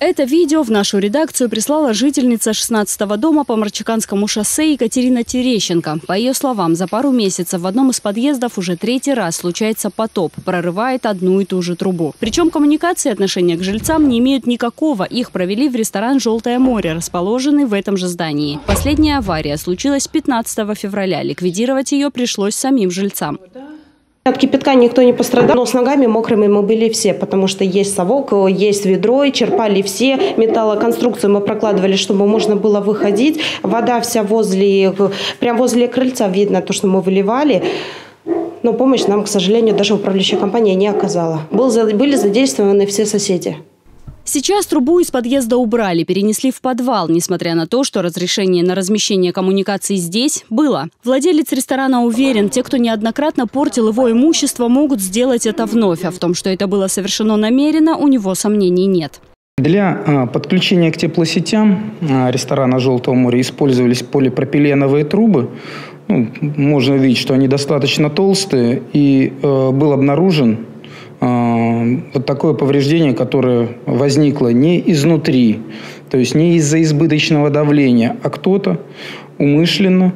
Это видео в нашу редакцию прислала жительница 16-го дома по Марчиканскому шоссе Екатерина Терещенко. По ее словам, за пару месяцев в одном из подъездов уже третий раз случается потоп, прорывает одну и ту же трубу. Причем коммуникации отношения к жильцам не имеют никакого. Их провели в ресторан «Желтое море», расположенный в этом же здании. Последняя авария случилась 15 февраля. Ликвидировать ее пришлось самим жильцам. От кипятка никто не пострадал, но с ногами мокрыми мы были все, потому что есть совок, есть ведро, и черпали все. Металлоконструкцию мы прокладывали, чтобы можно было выходить. Вода вся возле, прям возле крыльца видно, то, что мы выливали. Но помощь нам, к сожалению, даже управляющая компания не оказала. Был, были задействованы все соседи. Сейчас трубу из подъезда убрали, перенесли в подвал, несмотря на то, что разрешение на размещение коммуникаций здесь было. Владелец ресторана уверен, те, кто неоднократно портил его имущество, могут сделать это вновь. А в том, что это было совершено намеренно, у него сомнений нет. Для а, подключения к теплосетям а, ресторана «Желтого моря» использовались полипропиленовые трубы. Ну, можно видеть, что они достаточно толстые. И э, был обнаружен вот такое повреждение, которое возникло не изнутри, то есть не из-за избыточного давления, а кто-то умышленно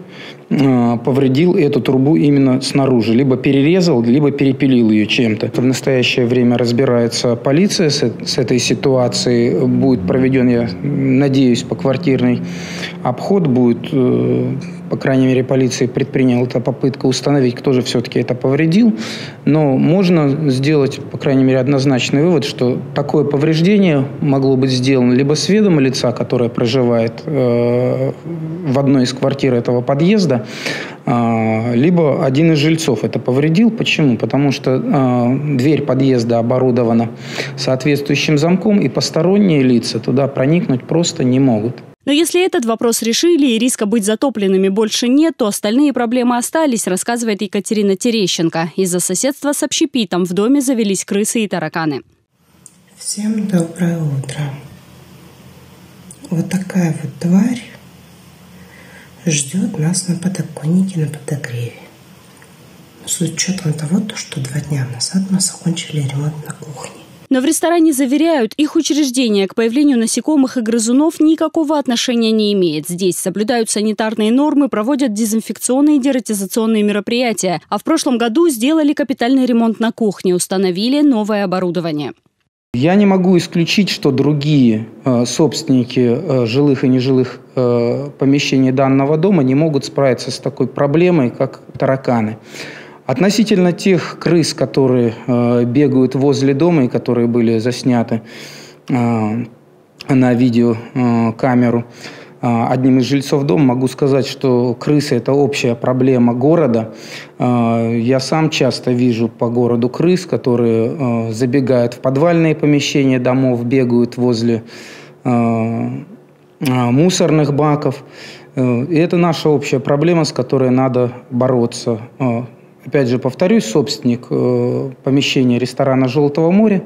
э, повредил эту трубу именно снаружи. Либо перерезал, либо перепилил ее чем-то. В настоящее время разбирается полиция с, с этой ситуацией. Будет проведен, я надеюсь, по квартирный обход. Будет э, по крайней мере, полиция предприняла эта попытка установить, кто же все-таки это повредил. Но можно сделать, по крайней мере, однозначный вывод, что такое повреждение могло быть сделано либо с ведома лица, которое проживает э, в одной из квартир этого подъезда, э, либо один из жильцов это повредил. Почему? Потому что э, дверь подъезда оборудована соответствующим замком, и посторонние лица туда проникнуть просто не могут. Но если этот вопрос решили и риска быть затопленными больше нет, то остальные проблемы остались, рассказывает Екатерина Терещенко. Из-за соседства с общепитом в доме завелись крысы и тараканы. Всем доброе утро. Вот такая вот тварь ждет нас на подоконнике на подогреве. С учетом того, что два дня назад мы закончили ремонт на кухне. Но в ресторане заверяют, их учреждение к появлению насекомых и грызунов никакого отношения не имеет. Здесь соблюдают санитарные нормы, проводят дезинфекционные и дератизационные мероприятия. А в прошлом году сделали капитальный ремонт на кухне, установили новое оборудование. Я не могу исключить, что другие э, собственники э, жилых и нежилых э, помещений данного дома не могут справиться с такой проблемой, как тараканы. Относительно тех крыс, которые э, бегают возле дома и которые были засняты э, на видеокамеру э, одним из жильцов дома, могу сказать, что крысы – это общая проблема города. Э, я сам часто вижу по городу крыс, которые э, забегают в подвальные помещения домов, бегают возле э, э мусорных баков. Э, и это наша общая проблема, с которой надо бороться. Опять же, повторюсь, собственник э, помещения ресторана «Желтого моря»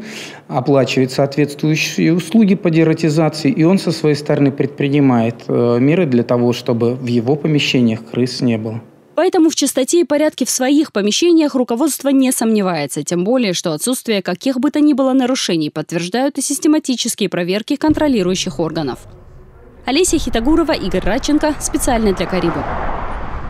оплачивает соответствующие услуги по дератизации, и он со своей стороны предпринимает э, меры для того, чтобы в его помещениях крыс не было. Поэтому в чистоте и порядке в своих помещениях руководство не сомневается, тем более, что отсутствие каких бы то ни было нарушений подтверждают и систематические проверки контролирующих органов. Олеся Хитагурова, Игорь Радченко. Специально для Карибу.